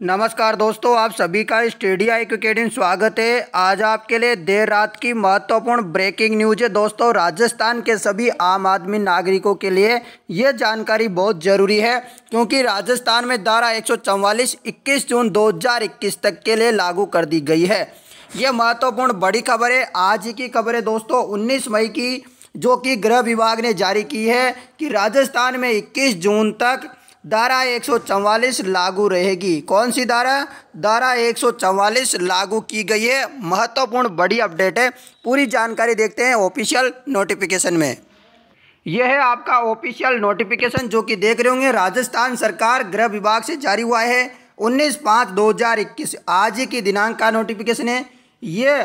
नमस्कार दोस्तों, आप सभी का स्टेडी आई अकेडमी स्वागत है। आज आपके लिए देर रात की महत्वपूर्ण ब्रेकिंग न्यूज़ है। दोस्तों, राजस्थान के सभी आम आदमी नागरिकों के लिए ये जानकारी बहुत ज़रूरी है, क्योंकि राजस्थान में धारा एक सौ जून 2021 तक के लिए लागू कर दी गई है। ये महत्वपूर्ण बड़ी खबर है। आज ही की खबर है दोस्तों, उन्नीस मई की, जो कि गृह विभाग ने जारी की है कि राजस्थान में इक्कीस जून तक धारा एक लागू रहेगी। कौन सी धारा? धारा एक लागू की गई है। महत्वपूर्ण, बड़ी अपडेट है। पूरी जानकारी देखते हैं ऑफिशियल नोटिफिकेशन में। यह है आपका ऑफिशियल नोटिफिकेशन जो कि देख रहे होंगे। राजस्थान सरकार गृह विभाग से जारी हुआ है। उन्नीस पाँच दो हज़ार इक्कीस, आज ही की दिनांक का नोटिफिकेशन है। ये,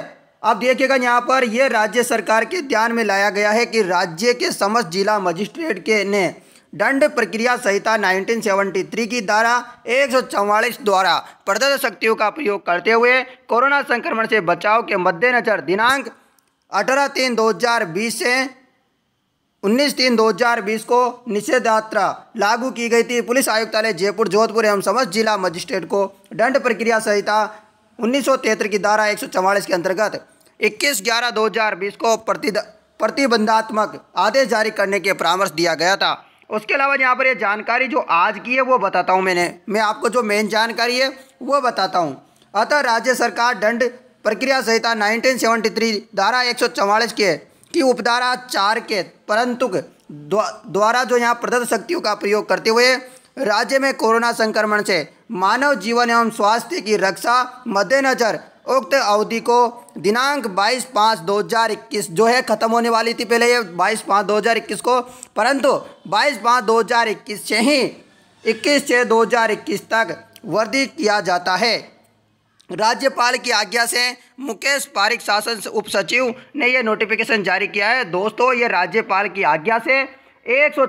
अब देखिएगा यहाँ पर यह राज्य सरकार के ध्यान में लाया गया है कि राज्य के समस्त जिला मजिस्ट्रेट के ने दंड प्रक्रिया संहिता 1973 की धारा एक द्वारा प्रदत्त शक्तियों का प्रयोग करते हुए कोरोना संक्रमण से बचाव के मद्देनजर दिनांक 18 तीन 2020 से 19 तीन 2020 को निषेधात्रा लागू की गई थी। पुलिस आयुक्तालय जयपुर, जोधपुर एवं समस्त जिला मजिस्ट्रेट को दंड प्रक्रिया संहिता उन्नीस की धारा एक सौ चौवालीस के अंतर्गत 21 ग्यारह 2020 को प्रतिबंधात्मक आदेश जारी करने के परामर्श दिया गया था। उसके अलावा यहाँ पर ये जानकारी जो आज की है, वो बताता हूँ मैंने। मैं आपको जो मेन जानकारी है, वो बताता हूँ। अतः राज्य सरकार दंड प्रक्रिया संहिता 1973 धारा एक सौ चौवालीस के की उपधारा चार के परंतु द्वारा जो यहाँ प्रदत्त शक्तियों का प्रयोग करते हुए राज्य में कोरोना संक्रमण से मानव जीवन एवं स्वास्थ्य की रक्षा मद्देनजर उक्त अवधि को दिनांक 22 पाँच 2021 जो है, ख़त्म होने वाली थी पहले ये 22 पाँच 2021 को। परंतु 22 पाँच 2021 से ही 21 छः 2021 तक वर्धित किया जाता है। राज्यपाल की आज्ञा से मुकेश पारिक शासन उप सचिव ने यह नोटिफिकेशन जारी किया है। दोस्तों ये राज्यपाल की आज्ञा से एक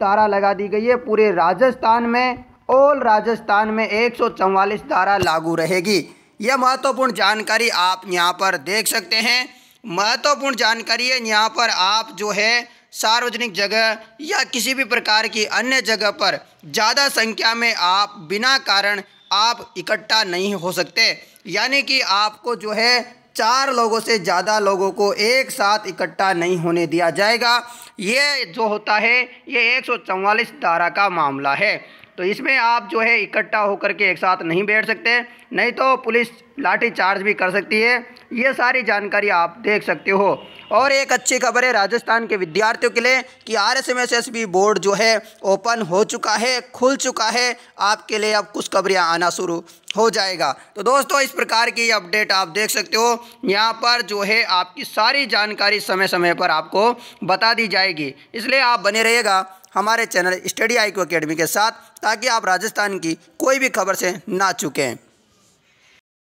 धारा लगा दी गई है। पूरे राजस्थान में, ऑल राजस्थान में एक सौ चौवालीस धारा लागू रहेगी। यह महत्वपूर्ण जानकारी आप यहाँ पर देख सकते हैं। महत्वपूर्ण जानकारी है यहाँ पर आप जो है सार्वजनिक जगह या किसी भी प्रकार की अन्य जगह पर ज़्यादा संख्या में आप बिना कारण आप इकट्ठा नहीं हो सकते। यानी कि आपको जो है चार लोगों से ज़्यादा लोगों को एक साथ इकट्ठा नहीं होने दिया जाएगा। ये जो होता है, ये एक धारा का मामला है। तो इसमें आप जो है इकट्ठा होकर के एक साथ नहीं बैठ सकते, नहीं तो पुलिस लाठी चार्ज भी कर सकती है। ये सारी जानकारी आप देख सकते हो। और एक अच्छी खबर है, राजस्थान के विद्यार्थियों के लिए कि R S M S S B board जो है, ओपन हो चुका है, खुल चुका है। आपके लिए अब कुछ खबरें आना शुरू हो जाएगा। तो दोस्तों, इस प्रकार की अपडेट आप देख सकते हो। यहाँ पर जो है, आपकी सारी जानकारी समय समय पर आपको बता दी जाएगी। इसलिए आप बने रहिएगा हमारे चैनल स्टडी आई अकेडमी के साथ, ताकि आप राजस्थान की कोई भी खबर से ना चुकें।